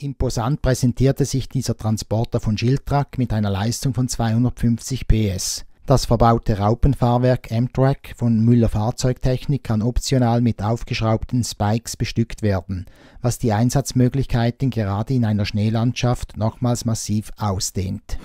Imposant präsentierte sich dieser Transporter von Schildtrack mit einer Leistung von 250 PS. Das verbaute Raupenfahrwerk Amtrak von Müller Fahrzeugtechnik kann optional mit aufgeschraubten Spikes bestückt werden, was die Einsatzmöglichkeiten gerade in einer Schneelandschaft nochmals massiv ausdehnt